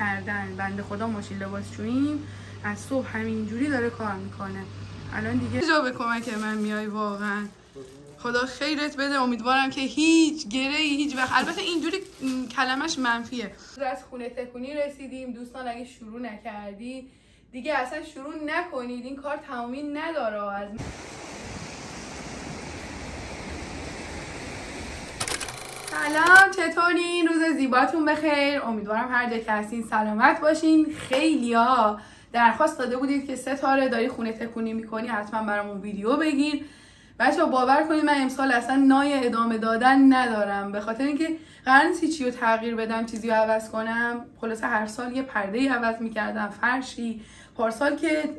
کردن. بنده خدا ماشین لباسشوییم از صبح همینجوری داره کار می‌کنه. الان دیگه جا به کمک من میای واقعا؟ خدا خیرت بده. امیدوارم که هیچ گره هیچ وقت. البته اینجوری کلمش منفیه. از خونه تکونی رسیدیم. دوستان اگه شروع نکردی دیگه اصلا شروع نکنید. این کار تمامی نداره. از سلام چطورین؟ روز زیباتون بخیر. امیدوارم هر جا که هستین سلامت باشین. خیلی ها درخواست داده بودید که ستاره داری خونه تکونی می‌کنی حتما برامون ویدیو بگیر. بچه باور کنید من امسال اصلا نای ادامه دادن ندارم. به خاطر اینکه قرار نیست چی رو تغییر بدم چیزی رو عوض کنم. خلاصه هر سال یه پرده ای عوض می‌کردم. فرشی پارسال که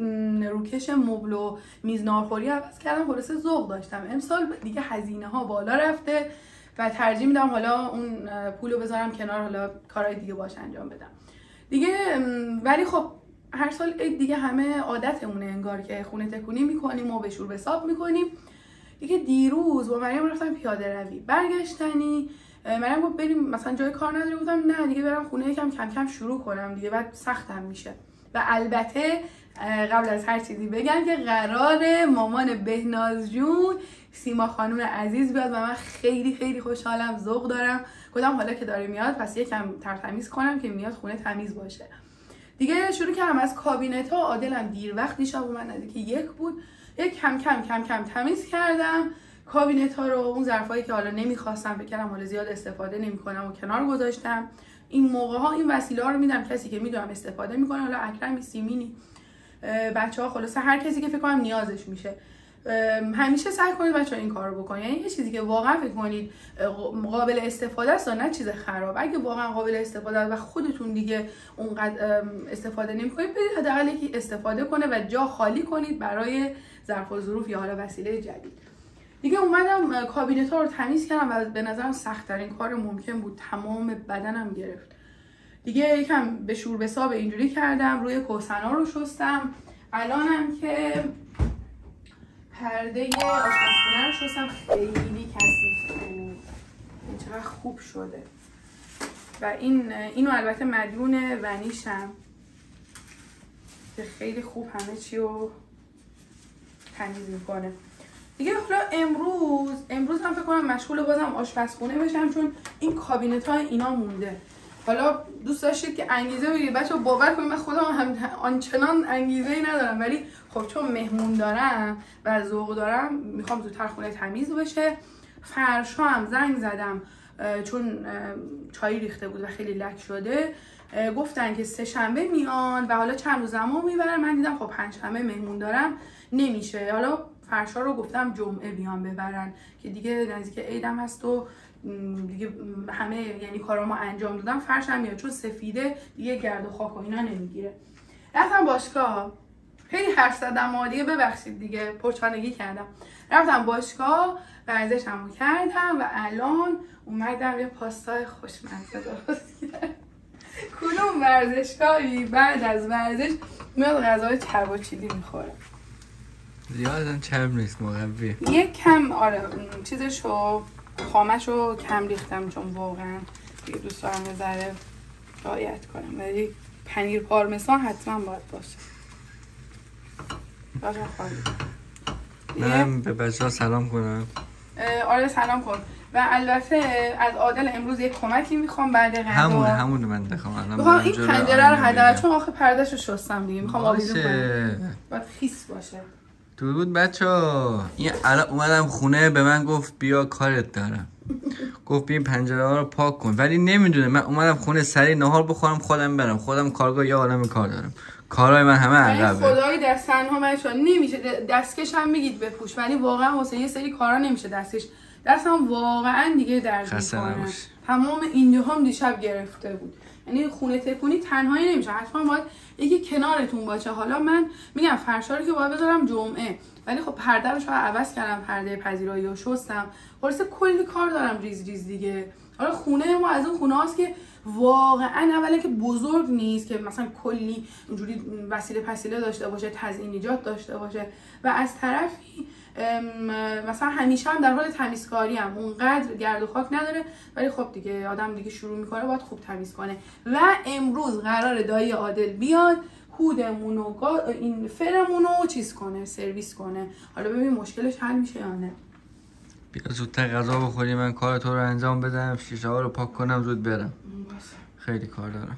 روکش مبل و میز نارخوری عوض کردم. خلاصه ذوق داشتم. امسال دیگه هزینه ها بالا رفته. و ترجیح میدم حالا اون پولو بذارم کنار حالا کارهای دیگه باش انجام بدم. دیگه ولی خب هر سال دیگه همه عادتمونه انگار که خونه تکونی می‌کنیم و به شور حساب می‌کنیم. دیگه دیروز با مریم رفتم پیاده روی. برگشتنی مریم گفت بریم مثلا جای کار نداری گفتم نه دیگه برم خونه یکم کم کم شروع کنم دیگه بعد سختم میشه. و البته قبل از هر چیزی بگم که قرار مامان بهناز جون سیما خانم عزیز بیاد و من خیلی خیلی خوشحالم ذوق دارم. گفتم حالا که داره میاد پس یکم ترتمیز کنم که میاد خونه تمیز باشه. دیگه شروع کردم از کابینت ها عادلم دیر وقت دیشب من نزدیک یک بود. یک کم کم کم کم تمیز کردم. کابینت ها رو اون ظرفایی که حالا نمی‌خواستم فکر کردم حالا زیاد استفاده نمی‌کنم و کنار گذاشتم. این موقع ها این وسیله رو میدم کسی که می‌دونم استفاده می‌کنه. حالا اکرمی سیمینی بچه ها خلاصه هر کسی که فکر کنم نیازش میشه. همیشه سعی کنید بچه این کار رو بکنید. یعنی یه چیزی که واقعا فکر کنید قابل استفاده است نه چیز خراب. اگه واقعا قابل استفاده است و خودتون دیگه اونقدر استفاده نمی‌کنید بدید حداقل یکی استفاده کنه و جا خالی کنید برای ظرف و ظروف یا حالا وسیله جدید. دیگه اومدم کابینت ها رو تمیز کردم و به نظرم سخت ترین کار ممکن بود. تمام بدنم گرفت. دیگه یکم به شور به اینجوری کردم روی کوسنا رو شستم. الانم که پرده آشپزخونه رو شستم. خیلی کثیف بود چقدر خوب شده. و این اینو البته مدیون ونیشم. که خیلی خوب همه چی رو تمیز می‌کنه. دیگه حالا امروز امروز هم فکر کنم مشغول بازم آشپزخونه بشم چون این کابینت های اینا مونده. حالا دوست داشتید که انگیزه بگیرید. بچه باور کنید من خودم هم آنچنان انگیزه ای ندارم ولی خب چون مهمون دارم و ذوق دارم می‌خوام زودتر خونه تمیز بشه. فرش هم زنگ زدم چون چای ریخته بود و خیلی لک شده. گفتن که سه شنبه میان و حالا چند روز زمان می‌برن. من دیدم خب پنج شنبه مهمون دارم نمیشه. حالا فرشا رو گفتم جمعه بیان ببرن که دیگه نزدیک عیدم هست و دیگه همه یعنی کارامو انجام دادم. فرش هم میاد چون سفیده دیگه گرد و خاک و اینا نمی‌گیره. رفتم باشگاه. خیلی حرف زدم دیگه ببخشید دیگه پرچانگی کردم. رفتم باشگاه ورزشمو کردم و الان اومدم یه پاستای خوشمزه درست کردم. کدوم ورزشگاهی بعد از ورزش میاد غذای چرب و چیلی می‌خوره؟ زیاد چرب نیست مقوی. یک کم آره چیزشو خامش رو کم ریختم چون واقعا دیگه دوست دارم یه ذره رعایت کنم. ولی پنیر پارمسان حتما باید باشه. من به بچه ها سلام کنم. آره سلام کن. و البته از عادل امروز یک کمکی می‌خوام بعد غذا. همون همون من بخوام می‌خوام این پنجره رو حداقل چون آخه پردهشو شستم دیگه. می‌خوام آویزون کنم باید خیس باشه. درود بچه ها. این الان اومدم خونه به من گفت بیا کارت دارم. گفت بیا پنجره ها رو پاک کن. ولی نمی‌دونه من اومدم خونه سری نهار بخورم خودم برم. خودم کارگاه یه عالم کار دارم. کارهای من همه عقبه خدای دست تنها بچه نمیشه دستکش هم میگید بپوش. ولی واقعا واسه یه سری کارا نمیشه دستکش. دستم واقعا دیگه درد می‌کنه. تمام اینجا هم دیشب گرفته بود. یعنی خونه تکونی تنهایی نمیشه. حتما باید یکی کنارتون باشه. حالا من میگم فرشا رو که باید بذارم جمعه. ولی خب پرده رو شاید عوض کردم پرده پذیرایی رو شستم. خلاصه کلی کار دارم ریز ریز دیگه. حالا خونه ما از اون خونه هاست که واقعا اولا که بزرگ نیست که مثلا کلی اینجوری وسیله پسیله داشته باشه تزیینیجات داشته باشه. و از طرفی مثلا همیشه هم در حال تمیزکاری هم. اونقدر گرد و خاک نداره ولی خب دیگه آدم دیگه شروع می‌کنه باید خوب تمیز کنه. و امروز قرار دایی عادل بیاد هودمون و این فرمون رو چیز کنه سرویس کنه. حالا ببین مشکلش حل میشه یا نه. بیا زودتر غذا بخوری من کار تو رو انجام بدم. شیشه ها رو پاک کنم زود برم. خیلی کار دارم.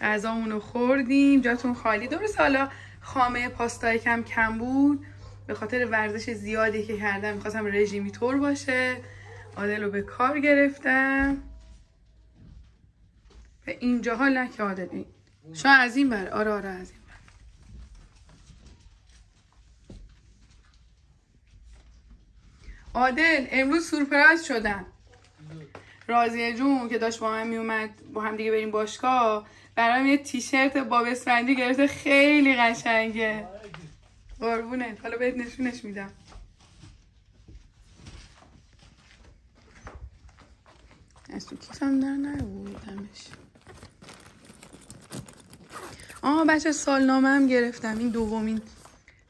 غذامون رو خوردیم. جاتون خالی. درست حالا خامه پاستای کم کم بود. به خاطر ورزش زیادی که کردم می‌خواستم رژیمی طور باشه. عادل رو به کار گرفتم. به اینجاها لک عادل شاید از این بر آره آره از این عادل امروز سورپرایز شدم رازیه جون که داشت با من میومد با هم دیگه بریم باشگاه. برام یه تیشرت باب اسفندی گرفته خیلی قشنگه. قربونت. حالا بهت نشونش میدم. از تو کیفم در نبودمش آه بچه سالنامه هم گرفتم. این دومین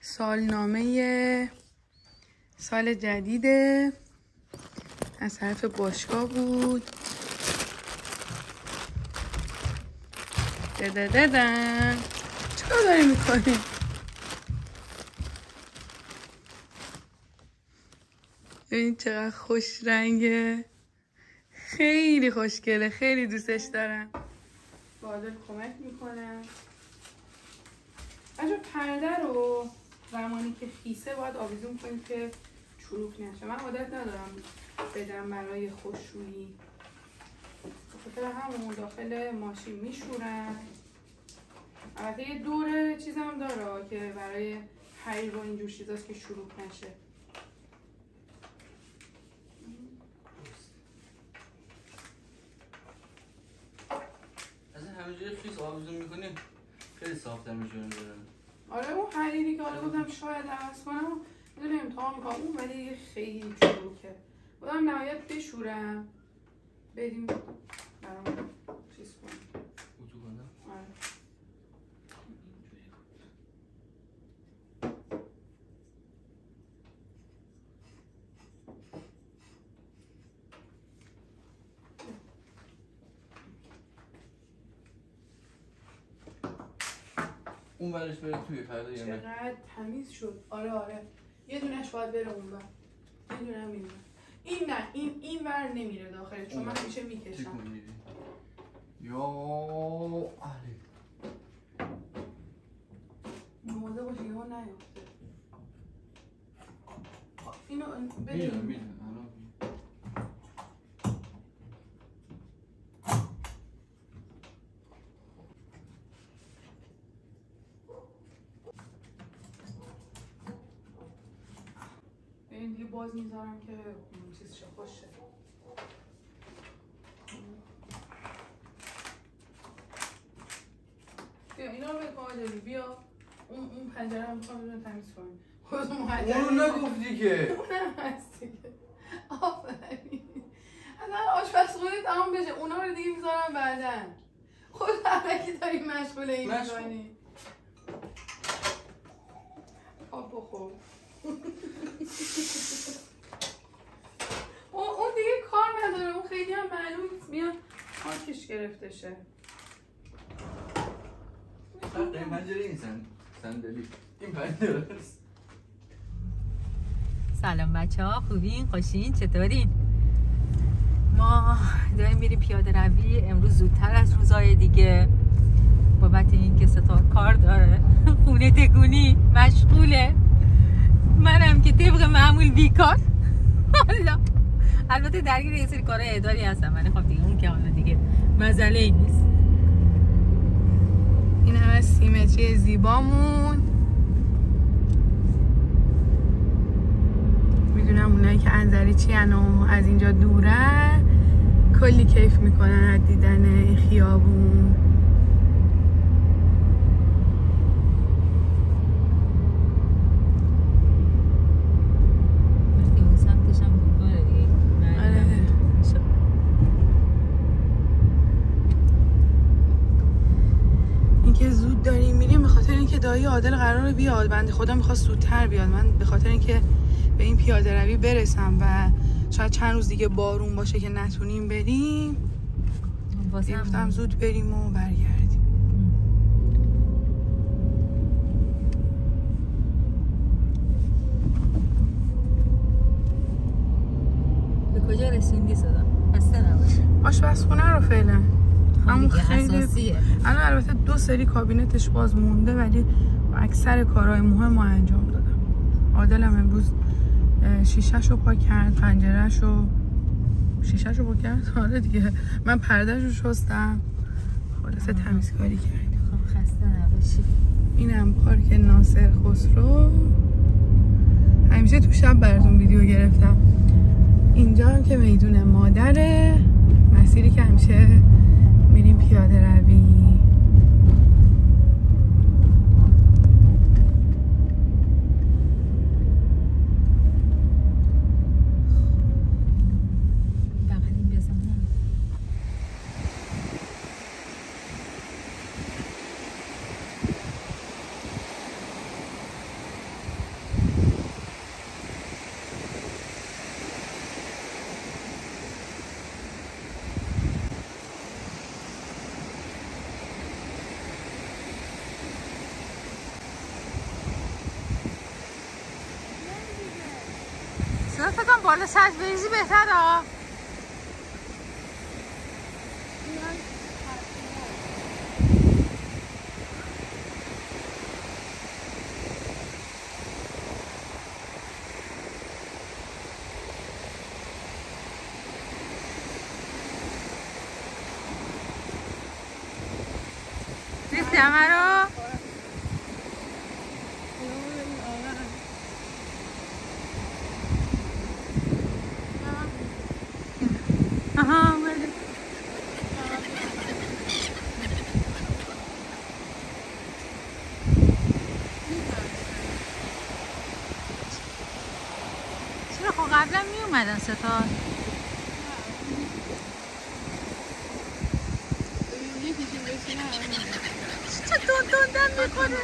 سالنامه سال جدیده از طرف باشگاه بود. دده ددن چیکار داری می‌کنی؟ ببین چقدر خوش رنگه. خیلی خوشگله خیلی دوستش دارم. بادل کمک می‌کنم. بچه پرده رو زمانی که خیسه باید آویزون کنید که چروک نشه. من عادت ندارم بدم برای خوشرویی خاطر همون داخل ماشین میشورم البته یه دور چیزم داره که برای حریر و اینجور چیزاست که شروع نشه. از همینجوری خیس آویزون می‌کنی؟ خیلی صافتر میشه آره اون حریری که حالا گفتم شاید عوض کنم می‌دونم امتحان می‌کنم اون ولی خیلی چروکه بودم نهایت بشورم بریم برام چیز کنم آره. اون برش بره توی پرده یا نه؟ چقدر تمیز شد. آره آره. یه دونش باید بره اون بر یه دونه هم این نه این این ور نمیره داخل چون من همیشه می‌کشم. یا علی. موزه باشه یهو نیفته اینو می‌دونم بریم می‌دونم الان می‌دونم. این دیگه باز می‌ذارم که اون چیز شه خوشه بیا اینا رو بکن بیا اون اون پنجره رو می‌خوام بدون تمیز کنیم. اونو نگفتی که. اونم هست دیگه. آفرین. اصلا آشپزخونه تمام بشه. اونا رو دیگه می‌ذارم بعدا. خود همکی داری مشغول این. می‌کنی. آب بخور. اون اون دیگه کار نداره. اون خیلی هم معلوم نیست. میاد خاکش گرفته شه این پنجره این سن صندلی. این پنجره است. سلام بچه ها. خوبین؟ خوشین؟ چطورین؟ ما داریم میریم پیاده روی. امروز زودتر از روزهای دیگه. بابت اینکه ستار کار داره. خونه تکونی. مشغوله. منم که طبق معمول بیکار. حالا. البته درگیر یه سری کارهای اداری هستم ولی خب دیگه اون که حالا دیگه مسئله ای نیست. این همه سیمتری زیبامون. می‌دونم اونایی که انظری چی و از اینجا دورن کلی کیف می‌کنن از دیدن خیابون وقتی اون سمتش هم بود باره دیگه آره. که زود داریم میریم به خاطر اینکه دایی عادل قرار بیاد. بنده خدا می‌خواست زودتر بیاد. من به خاطر اینکه به این پیاده روی برسم و شاید چند روز دیگه بارون باشه که نتونیم بریم گفتم زود بریم و برگردیم. به کجا رسیدی صدا؟ خسته آشپزخونه رو فعلا. همون دیگه خیلی الان البته دو سری کابینتش باز مونده ولی اکثر کارهای مهم رو انجام دادم. عادلم امروز اه، شیشهش رو پاک کرد پنجرهش رو شیشهش رو پاک کرد؟ آره دیگه. من پردهش رو شستم. خلاصه تمیزکاری کردیم. خب خسته نباشی. اینم پارک ناصر خسرو. همیشه تو شب براتون ویدیو گرفتم. اینجا هم که میدون مادره. مسیری که همیشه میریم پیاده روی بغلی بزنم صدا فکر کنم بالا سطح بریزی بهتر ها ریختی همه رو آها اومده. چرا خب قبلا می اومدن ستا چه دون دوندن می‌کنه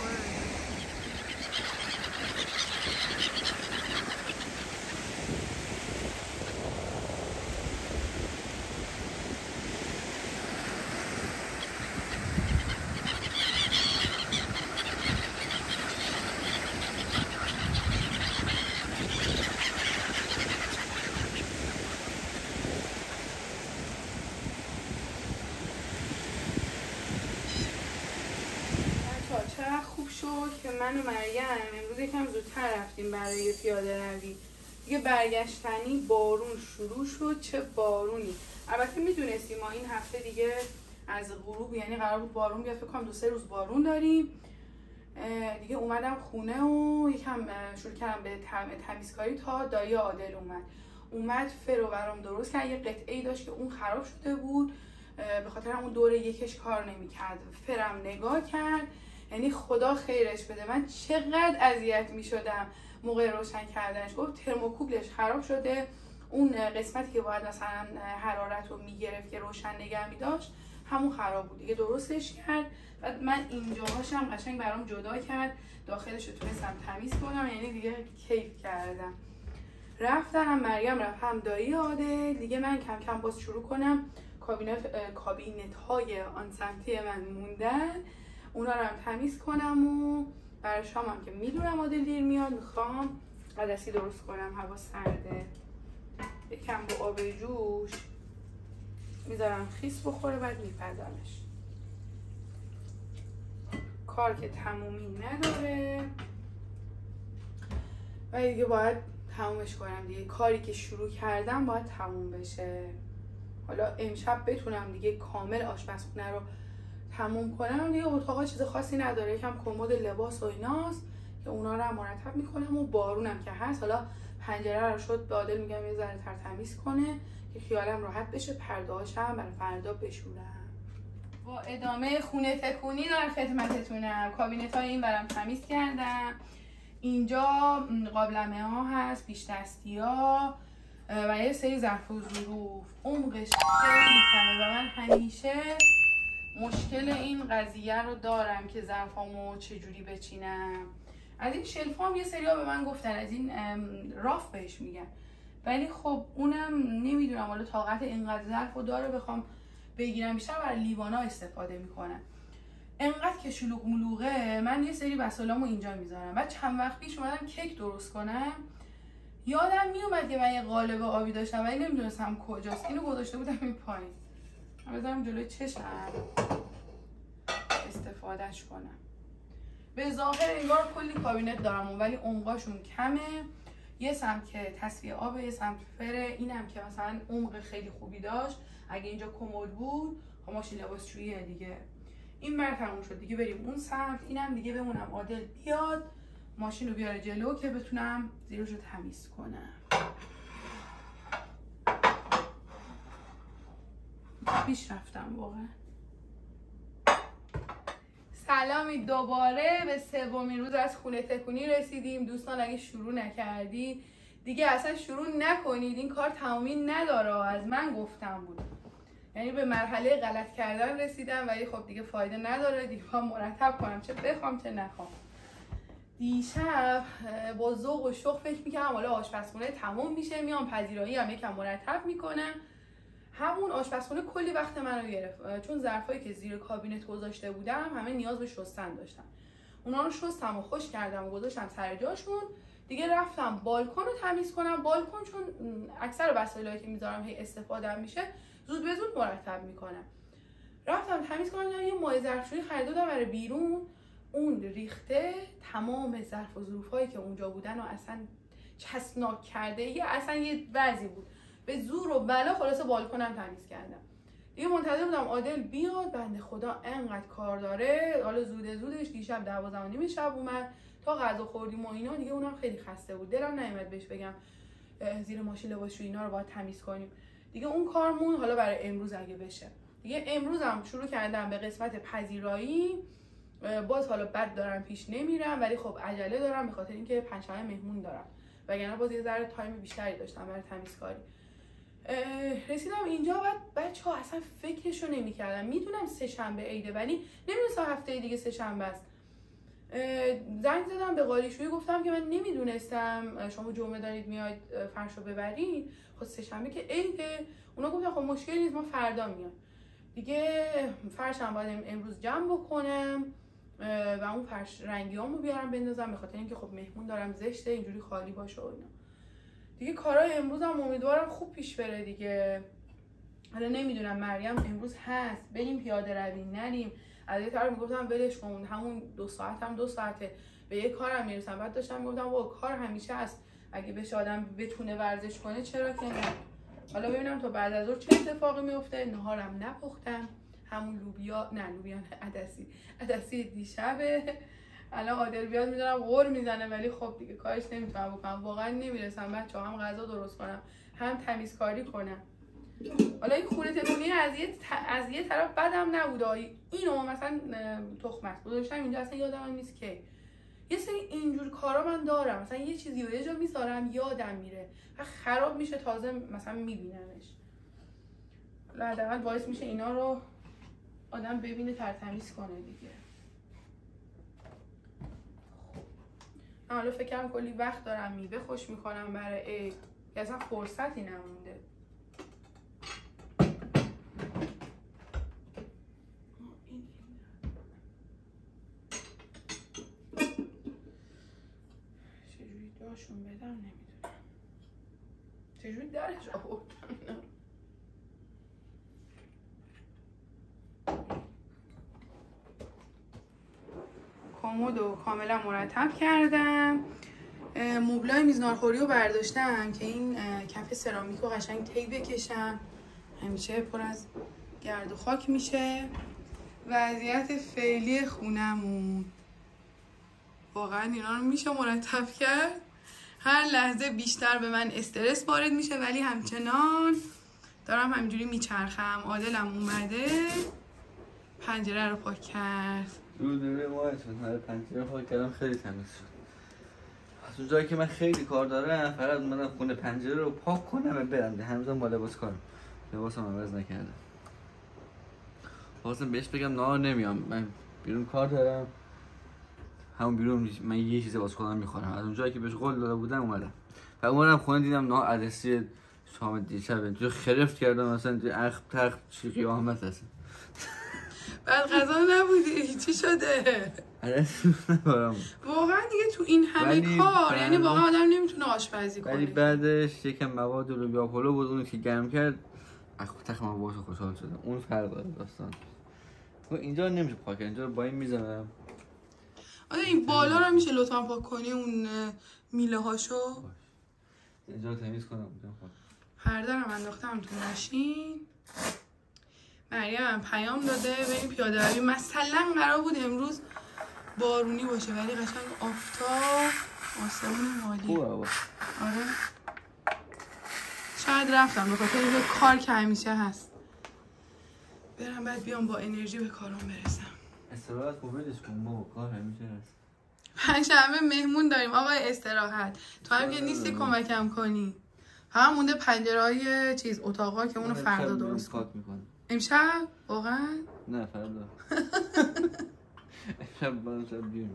بچه‌ها چقدر خوب شد که من و مریم امروز یکم زودتر رفتیم برای پیاده روی دیگه برگشتنی بارون شروع شد چه بارونی؟ البته می‌دونستیم ما این هفته دیگه از غروب یعنی قرار بود بارون بیاد فکر کنم دو سه روز بارون داریم. دیگه اومدم خونه و یکم شروع کردم به تم- تمیزکاری تا دایی عادل اومد. اومد فرو برام درست کرد یه قطعه ای داشت که اون خراب شده بود. به خاطر همون دور یکش کار نمی‌کرد. فرم نگاه کرد. یعنی خدا خیرش بده. من چقدر اذیت می‌شدم. موقع روشن کردنش گفت ترموکوبلش خراب شده. اون قسمتی که باید مثلا حرارت رو می‌گرفت که روشن نگه میداشت همون خراب بود. دیگه درستش کرد. بعد من اینجاهاشم قشنگ برام جدا کرد. داخلش رو تونستم تمیز کنم یعنی دیگه کیف کردم. رفتن مریم رفت هم دایی عادل دیگه من کم کم باز شروع کنم. کابینت کابینت های آن سمتی من موندن. اونا رو هم تمیز کنم و برای شام هم که می‌دونم عادل دیر میاد می‌خوام. عدسی درست کنم هوا سرده. یکم با آب جوش می‌ذارم خیس بخوره بعد میپزمش کار که تمومی نداره. و دیگه باید تمومش کنم دیگه. کاری که شروع کردم باید تموم بشه. حالا امشب بتونم دیگه کامل آشپزخونه رو تموم کنم دیگه اتاقا چیز خاصی نداره. یکم کمد لباس و ایناست که اونا رو هم مرتب می‌کنم و بارونم که هست. حالا پنجره رو شد به عادل میگم یه ذره تر تمیز کنه که خیالم راحت بشه. پرده هم برای فردا بشورم. با ادامه خونه تکونی در خدمتتونم. کابینت های این برم تمیز کردم اینجا قابلمه ها هست پیش دستی ها و یه سری ظرف و ظروف. عمقش خیلی کمه و من همیشه مشکل این قضیه رو دارم که ظرفامو چجوری بچینم. از این شلف هم یه سری به من گفتن از این راف بهش میگن. ولی خب اونم نمی‌دونم حالا طاقت اینقدر ظرف رو داره بخوام بگیرم بیشتر برای لیوانا استفاده می‌کنم. انقدر که شلوغ ملوغه من یه سری وسایلامو اینجا می‌ذارم. بعد چند وقت پیش اومدم کیک درست کنم. یادم میومد که من یه قالب آبی داشتم ولی نمی‌دونستم کجاست. اینو گذاشته بودم این پایین. بذارم جلوی چشم. استفادهش کنم. به ظاهر انگار کلی کابینت دارم ولی عمقاشون کمه. یه سمت که تصفیه آب یه سمت فره اینم که مثلا عمق خیلی خوبی داشت. اگه اینجا کمد بود خب ماشین لباسشویی دیگه. این بر تموم شد. دیگه بریم اون سمت. اینم دیگه بمونم. عادل بیاد. ماشین رو بیاره جلو که بتونم زیرش رو تمیز کنم. پیش رفتم واقعا. سلامی دوباره به سومین روز از خونه تکونی رسیدیم. دوستان اگه شروع نکردی دیگه اصلا شروع نکنید. این کار تمامی نداره. از من گفتم بود. یعنی به مرحله غلط کردن رسیدم ولی خب دیگه فایده نداره. دیگه مرتب کنم. چه بخوام چه نخوام. دیشب با ذوق و شوق فکر می‌کنم حالا آشپزخونه تموم میشه میام پذیرایی هم یکم مرتب می‌کنم. همون آشپزخونه کلی وقت منو گرفت. چون ظرفایی که زیر کابینت گذاشته بودم همه نیاز به شستن داشتم اونا رو شستم و خوش کردم و گذاشتم سر جاشون دیگه رفتم بالکن رو تمیز کنم. بالکن چون اکثر وسایلی که می‌ذارم هی استفاده میشه زود به زود مرتب می‌کنم. رفتم تمیز کنم یه مایع ظرفشویی خریده برای بیرون. اون ریخته تمام ظرف و ظروف هایی که اونجا بودن و اصلا چسناک کرده یه اصلا یه وضعی بود. به زور و بلا خلاص بالکنم تمیز کردم. دیگه منتظر بودم عادل بیاد. بنده خدا انقدر کار داره. حالا زود زودش دیشب دوازده نیم شب اومد. تا غذا خوردیم و اینا. دیگه اونم خیلی خسته بود. دلم نیومد بهش بگم زیر ماشین لباسشو اینا رو باید تمیز کنیم. دیگه اون کارمون حالا برای امروز اگه بشه. دیگه امروز هم شروع کردم به قسمت پذیرایی. باز حالا بد دارم پیش نمیرم. ولی خب عجله دارم به خاطر اینکه پنجشنبه مهمون دارم. وگرنه باز یه ذره تایم بیشتری داشتم برای تمیزکاری رسیدم اینجا بعد بچه ها اصلا فکرشو نمی‌کردم می‌دونم سه شنبه عیده ولی نمی‌دونستم هفته دیگه سه شنبه است. زنگ زدم به قالیشویی گفتم که من نمی‌دونستم شما جمعه دارید میاید فرشو ببرین. خب سه شنبه که عیده. اونا گفتن خب مشکلی نیست ما فردا میایم دیگه فرشم باید امروز جمع بکنم و اون فرش رنگی رو بیارم بندازم به خاطر اینکه خب مهمون دارم زشته اینجوری خالی باشه و اینا. دیگه کارهای امروز هم امیدوارم خوب پیش بره دیگه. حالا نمی‌دونم مریم امروز هست. بریم پیاده روی نریم. از یه طرف می‌گفتم ولش کن همون دو ساعت هم دو ساعته. به یه کارم می‌رسم. بعد داشتم می‌گفتم با کار همیشه هست. اگه بشه آدم بتونه ورزش کنه چرا که نه؟ حالا ببینم تا بعد از چه اتفاقی میفته نهارم نپختم. همون لوبیا نه لوبیا عدسی. عدسی دیشبه. الان عادل بیاد می‌دونم غور می‌زنه ولی خب دیگه کارش نمی‌تونم بکنم. واقعا نمی‌رسم. بچه هم غذا درست کنم هم تمیزکاری کنم حالا این خونه تکونی از یه از یه طرف بدم نبود اینو مثلا تخمت گذاشتم اینجا اصلا یادم نیست که. یه سری اینجور کارا من دارم. مثلا یه چیزی رو یه جا می‌ذارم یادم میره. و خراب میشه تازه مثلا میبینمش. حداقل باعث میشه اینا رو آدم ببینه ترتمیز کنه دیگه. من حالا فکرم کلی وقت دارم میوه خوش می‌کنم برای عید. که اصلا فرصتی نمونده. چجوری داشون بدم؟ نمی‌دونم. چجوری درش آوردم؟ کمد و کاملا مرتب کردم. مبلای میزنارخوری رو برداشتم که این کف سرامیک رو قشنگ تی بکشم. همیشه پر از گرد و خاک میشه. وضعیت فعلی خونمون. واقعا اینا رو میشه مرتب کرد. هر لحظه بیشتر به من استرس وارد میشه ولی همچنان دارم همینجوری میچرخم. عادلم اومده پنجره رو پاک کرد. رو دوره ماهتون هر پنجره پاک کردم خیلی تمیز شد. از اون جایی که من خیلی کار دارم فقط اومدم خونه پنجره رو پاک کنم و برم. هنوزم با لباس کارم. لباسم عوض نکردم. خواستم بهش بگم نه نمیام. من بیرون کار دارم. همون بیرون من یه چیز واسه خودم می‌خورم. از اونجایی که بهش قول داده بودم اومدم. و اومدم خونه دیدم نه ادرسی شام دیشب. تو خرفت کردم مثلا اخ تخت چی قیامت هست بعد غذا نبودی چی شده؟ ندارم واقعا دیگه تو این همه ولی کار یعنی واقعا آدم نمی‌تونه آشپزی ولی کنه. بعدش یکم مواد لوبیا پلو بود اونو که گرم کرد اخ تخت من باشه خوشحال شدم اون فرق داره داستان. خب اینجا نمیشه پاک. اینجا رو با این می‌زنم. آره این بالا رو میشه لطفا پاک کنی اون میله هاشو. اینجا رو تمیز کنم. رو انداختم تو ماشین. مریم پیام داده. بریم پیاده روی مثلا قرار بود امروز بارونی باشه ولی قشنگ آفتاب آسمون مالی. خوبه. آره. شاید رفتم به خاطر اینکه کار که همیشه هست. برم بعد بیام با انرژی به کارم برسم. استراحت خوبیدش کن. بابا کار همیشه هست. پنجشنبه مهمون داریم. آقای استراحت. تو هم که نیستی کمکم کنی. هم مونده پنجره های چیز اتاقا که اونو من فردا درست کن امشب؟ واقعا؟ نه فردا. امشب من شب دیر.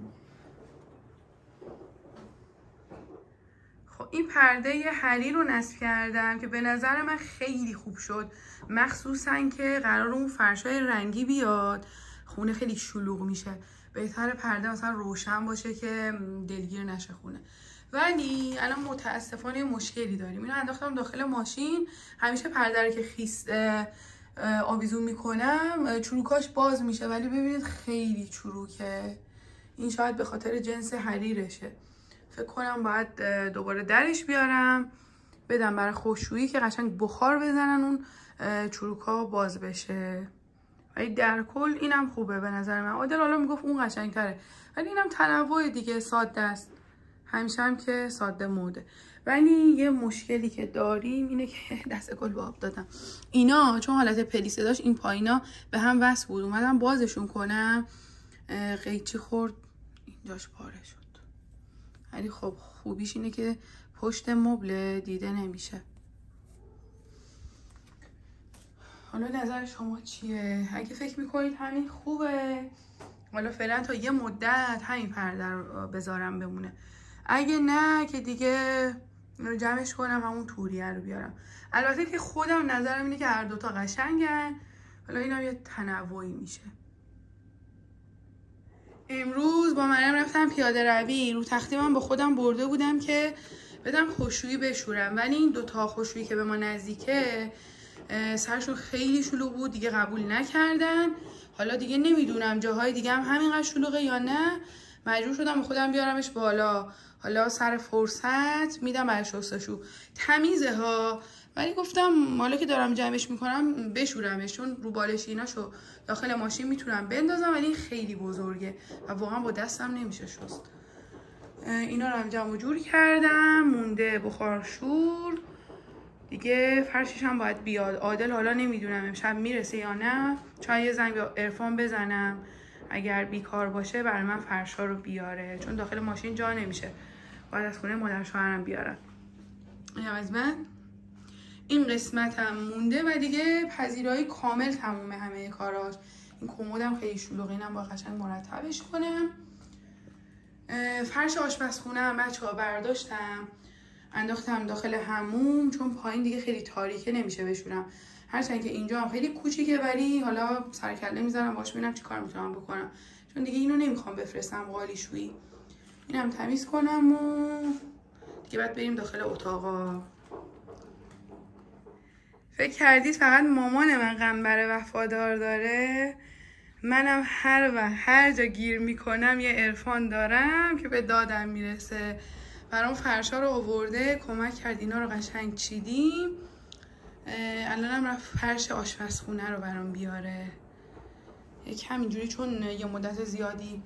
خب این پرده یه حریر رو نصب کردم که به نظر من خیلی خوب شد. مخصوصا که قرار اون فرشای رنگی بیاد. خونه خیلی شلوغ میشه. بهتر پرده مثلا روشن باشه که دلگیر نشه خونه. ولی الان متاسفانه مشکلی داریم. اینو انداختم داخل ماشین. همیشه پرده رو که خیس آویزون می‌کنم چروکاش باز میشه ولی ببینید خیلی چروکه. این شاید به خاطر جنس حریرشه. فکر کنم باید دوباره درش بیارم بدم برای خوشویی که قشنگ بخار بزنن اون چروکا باز بشه. ولی در کل اینم خوبه به نظر من. عادل حالا می‌گفت اون قشنگتره. ولی اینم تنوع دیگه ساده است. همیشه هم که ساده موده. ولی یه مشکلی که داریم اینه که دست گل به آب دادم. اینا چون حالت پلیسه داشت این پایینا به هم وصل بود. اومدم بازشون کنم. قیچی خورد. اینجاش پاره شد. ولی خب خوبیش اینه که پشت مبل دیده نمیشه. حالا نظر شما چیه؟ اگه فکر می‌کنید همین خوبه. حالا فعلا تا یه مدت همین پرده رو بذارم بمونه. اگه نه که دیگه جمعش کنم همون توریه رو بیارم. البته که خودم نظرم اینه که هر دوتا قشنگن. حالا اینم یه تنوعی میشه. امروز با مریم رفتم پیاده روی. رو تختی من با خودم برده بودم که بدم خوشویی بشورم. ولی این دوتا خوشویی که به ما نزدیکه سرشون خیلی شلوغ بود دیگه قبول نکردن. حالا دیگه نمی‌دونم جاهای دیگه هم همینقدر شلوغه یا نه. مجبور شدم خودم بیارمش بالا. حالا سر فرصت میدم برای شستشو. تمیزه ها. ولی گفتم حالا که دارم جمعش می‌کنم بشورمش چون رو بالشیناشو داخل ماشین می‌تونم بندازم ولی خیلی بزرگه و واقعا با دستم نمیشه شست. اینا رو هم جمع جور کردم مونده بخارشور دیگه فرشش هم باید بیاد. عادل حالا نمی‌دونم امشب می‌رسه یا نه. چون یه زنگ به بزنم. اگر بیکار باشه برای من فرشا رو بیاره. چون داخل ماشین جا نمیشه. باید از خونه مادر شوهرم بیارم. اینم از من. این قسمت هم مونده و دیگه پذیرایی کامل تمومه همه کاراش. این کمدم خیلی شلوغه اینم با قشنگ مرتبش کنم. فرش آشپزخونه هم بچه ها برداشتم. انداختم داخل هموم چون پایین دیگه خیلی تاریکه نمیشه بشورم. هرچند که اینجا هم خیلی کوچیکه ولی حالا سرکله می‌زنم باش ببینم چی کار می‌تونم بکنم. چون دیگه اینو نمی‌خوام بفرستم قالی شویی اینم تمیز کنم و دیگه بعد بریم داخل اتاقا فکر کردید فقط مامان من قنبر وفادار داره؟ منم هر و هر جا گیر می‌کنم یه عرفان دارم که به دادم می‌رسه. برام فرشا رو آورده کمک کرد اینا رو قشنگ چیدیم. الانم رفت فرش آشپزخونه رو برام بیاره. یک همینجوری چون یه مدت زیادی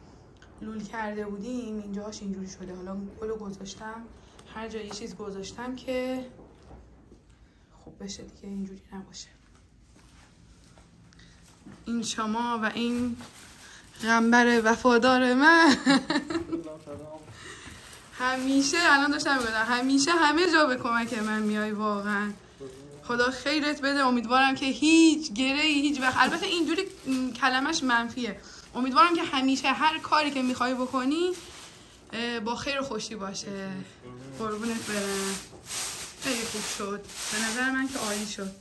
لول کرده بودیم اینجاش اینجوری شده. حالا گلو گذاشتم هر جا یه چیز گذاشتم که خوب بشه دیگه اینجوری نباشه. این شما و این غنبر وفادار من. همیشه الان داشتم می‌گفتم همیشه همه جا به کمک من میای واقعا. خدا خیرت بده امیدوارم که هیچ گره هیچ وقت. البته اینجوری کلمش منفیه. امیدوارم که همیشه هر کاری که می‌خوای بکنی با خیر و خوشی باشه. قربونت برم. خیلی خوب شد. به نظر من که عالی شد.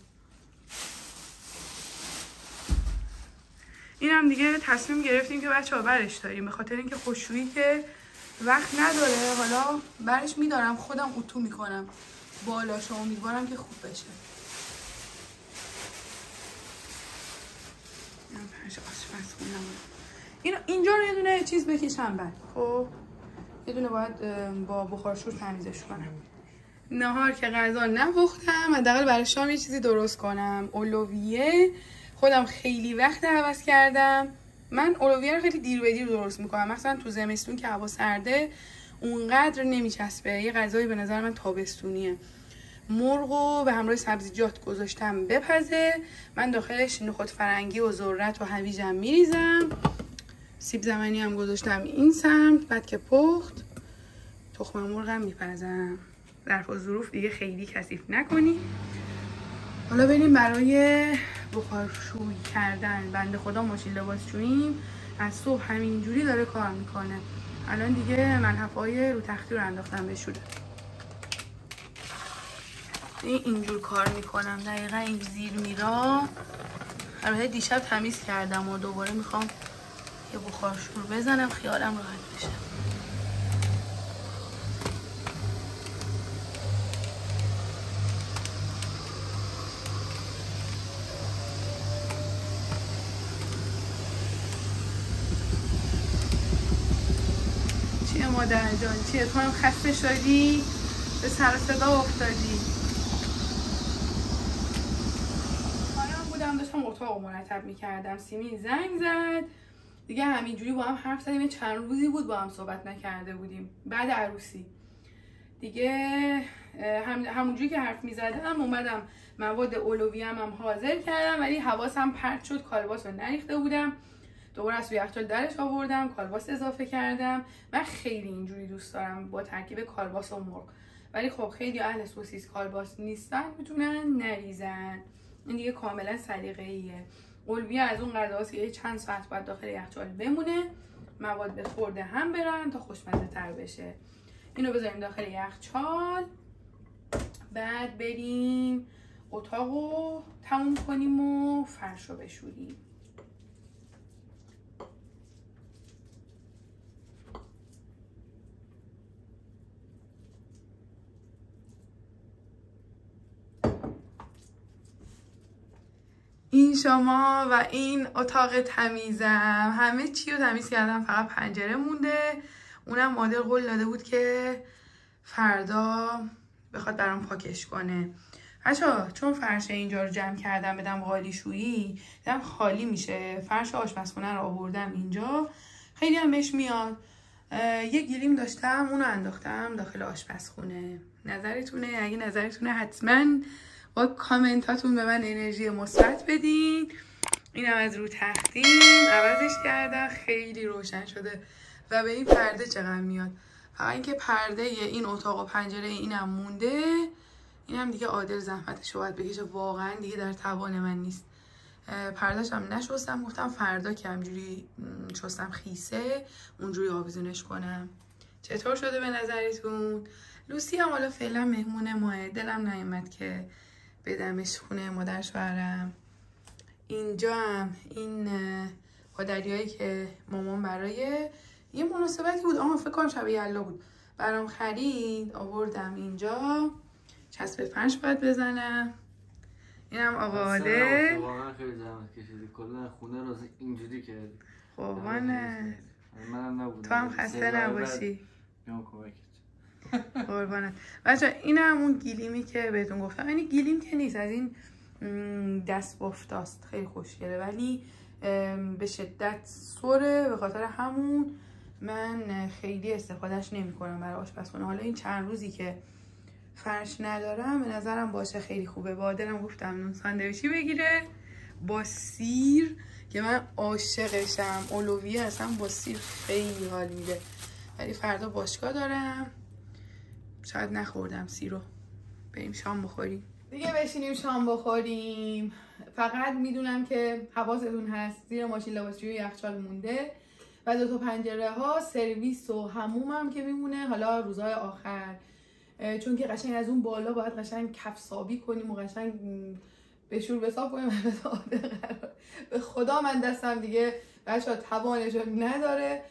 این هم دیگه تصمیم گرفتیم که بچه ها برش داریم. به خاطر اینکه خوشویی که وقت نداره. حالا برش میدارم. خودم اتو می‌کنم. بالاش امیدوارم که خوب بشه. اینم فرش آشپزخونه‌مه. اینو اینجا رو یه دونه چیز بکشم بعد. خب. یه دونه باید با بخارشور تمیزش کنم. نهار که غذا نپختم حداقل برای شام یه چیزی درست کنم. اولویه خودم خیلی وقت عوض کردم. من اولویه رو خیلی دیر به دیر درست می‌کنم. مثلا تو زمستون که هوا سرده اونقدر نمیچسبه. یه غذایی به نظر من تابستونیه. مرغ و به همراه سبزیجات گذاشتم بپزه. من داخلش نخود فرنگی و ذرت و هویجم میریزم. سیب زمینی هم گذاشتم این سمت بعد که پخت تخم مرغم میپزم ظرف و ظروف دیگه خیلی کثیف نکنی. حالا بریم برای بخارشویی کردن. بنده خدا ماشین لباسشوییم از صبح همینجوری داره کار می‌کنه. الان دیگه ملحفه های رو تختی رو انداختم بشوره این اینجور کار می‌کنم. دقیقا این زیر میرا. البته دیشب تمیز کردم و دوباره می‌خوام یه بخارشور بزنم خیالم راحت بشه. چیه مادر جان؟ چیه؟ تو هم خسته شدی؟ به سر صدا افتادی؟ بودم داشتم اتاق رو مرتب می‌کردم. سیمین زنگ زد. دیگه همینجوری با هم حرف زدیم. چند روزی بود با هم صحبت نکرده بودیم. بعد عروسی. دیگه هم همونجوری که حرف می‌زدم اومدم مواد اولویه هم, حاضر کردم ولی حواسم پرت شد کالباس رو نریخته بودم. دوباره از یخچال درش آوردم کالباس اضافه کردم. من خیلی اینجوری دوست دارم با ترکیب کالباس و مرغ. ولی خب خیلی اهل سوسیس کالباس نیستن می‌تونن نریزن. این دیگه کاملا سلیقه‌ایه. اولویه از اون غذاست که چند ساعت باید داخل یخچال بمونه. مواد خورده هم برن تا خوشمزه تر بشه. اینو بذاریم داخل یخچال بعد بریم اتاق رو تموم کنیم و فرش رو بشوریم. شما و این اتاق تمیزم. همه چی رو تمیز کردم. فقط پنجره مونده. اونم مادر قول داده بود که فردا بخواد برام پاکش کنه. بچه چون فرش اینجا رو جمع کردم بدم قالی شویی دیدم خالی میشه. فرش آشپزخونه رو آوردم اینجا. خیلی هم بهش میاد. یه گیلیم داشتم اونو انداختم داخل آشپزخونه. نظرتونه؟ اگه نظرتونه حتما با کامنتاتون به من انرژی مثبت بدین. اینم از رو تختیم. عوضش کردم. خیلی روشن شده و به این پرده چقدر میاد؟ فقط اینکه پرده این اتاق و پنجره اینم مونده. اینم دیگه عادل زحمتش رو باید بکشه. واقعا دیگه در توان من نیست. اه، پردهش هم نشستم. گفتم فردا که همجوری شستم خیسه اونجوری آویزونش کنم. چطور شده به نظرتون؟ لوسی هم حالا فعلا مهمون ماه. دلم نیومد که بدمش خونه مادر شوهرم. اینجا هم این پادریایی که مامان برای یه مناسبتی بود. آها فکر کنم شب یلا بود. برام خرید آوردم اینجا. چسب فرش باید بزنم. اینم آقا عادل واقعا خیلی زحمت کشیدی. کلا خونه رو اینجوری کردی. قربانت منم نبودم. تو هم خسته نباشی. کمکت قربانت. بچه این هم اون گیلیمی که بهتون گفتم. یعنی گیلیم که نیست از این دست بافتاست. خیلی خوشگله. ولی به شدت سره. به خاطر همون من خیلی استفادهش نمی کنم برای آشپزخونه. حالا این چند روزی که فرش ندارم به نظرم باشه خیلی خوبه. با آدلم گفتم نون ساندویچی بگیره با سیر که من عاشقشم. اولویه اصلا با سیر خیلی حال میده. ولی فردا باشگاه دارم. شاید نخوردم سیر رو بریم شام بخوریم. دیگه بشینیم شام بخوریم. فقط می‌دونم که حواستون هست. زیر ماشین و یخچال مونده. و دو تا پنجره ها سرویس و هموم هم که میمونه. حالا روزهای آخر. چون که قشنگ از اون بالا باید قشنگ کفسابی کنیم و قشنگ به شور بساب کنیم. به خدا من دستم دیگه بچه توانش رو نداره.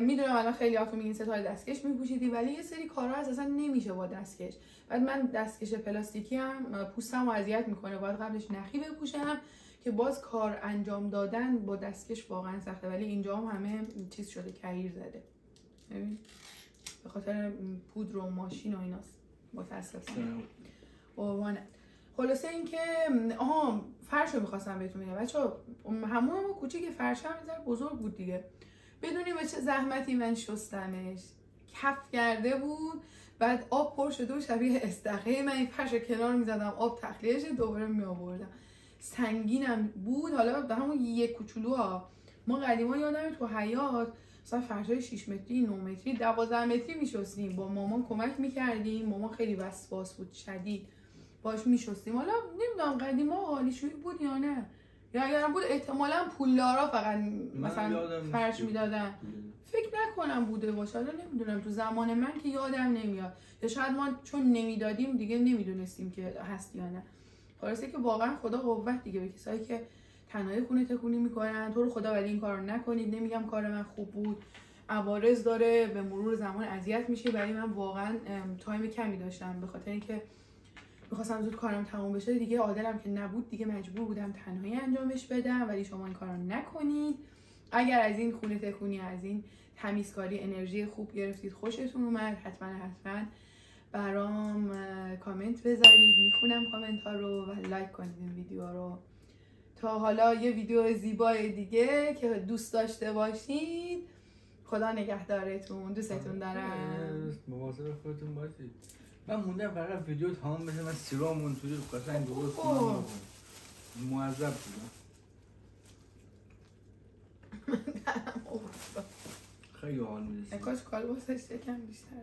می‌دونم الان خیلی هاتون میگین ستاره دستکش میپوشیدی ولی یه سری کارها اساسا نمیشه با دستکش. بعد من دستکش پلاستیکی هم پوستم اذیت می‌کنه باید قبلش نخی بپوشم که باز کار انجام دادن با دستکش واقعا سخته ولی اینجا هم همه چیز شده کهیر زده. ببین به خاطر پودر و ماشین و ایناست. متاسفانه. قربانه خلاصه اینکه آها فرش رو می‌خواستم بهتون بگم. بچه همون کوچیک فرش هم بزرگ بود دیگه. بدونی به چه زحمتی من شستمش. کف کرده بود بعد آب پر شده و شبیه استخه من این فرش کنار می‌زدم آب تخلیهش دوباره میآوردم. سنگینم بود. حالا به همون یک کوچولوها. ما قدیما یادم تو حیات مثلا فرشای 6 متری 9 متری 12 متری میشستیم. با مامان کمک می‌کردیم. مامان خیلی وسواس بود شدید. باش میشستیم. حالا نمی‌دونم قدیما حالیشویی بود یا نه. یا اگر بود احتمالا پولدارا فقط مثلا فرش. می‌دادن. فکر نکنم بوده باشه. حالا نمی‌دونم. تو زمان من که یادم نمیاد. یا شاید ما چون نمی‌دادیم دیگه نمی‌دونستیم که هست یا نه. خلاصه که واقعا خدا قوت دیگه به کسایی که تنهایی خونه تکونی می‌کنن. تو رو خدا ولی این کارو نکنید. نمیگم کار من خوب بود. عوارض داره. به مرور زمان اذیت میشه. ولی من واقعا تایم کمی داشتم. به خاطر اینکه می‌خواستم زود کارم تموم بشه دیگه عادلم که نبود دیگه مجبور بودم تنهایی انجامش بدم ولی شما این کارو نکنید. اگر از این خونه تکونی از این تمیزکاری انرژی خوب گرفتید خوشتون اومد حتما حتما برام کامنت بذارید. می‌خونم کامنت ها رو و like کنید این ویدیو رو. تا حالا یه ویدیو زیبای دیگه که دوست داشته باشید. خدا نگهدارتون. دوستتون دارم. مواظب خودتون باشید. من موندم فقط ویدیو تمام بشه من سیرامون توی قشنگ درست. کنم معذب بودم خیلی حال می‌رسید کاش کالباسش یکم بیشتر.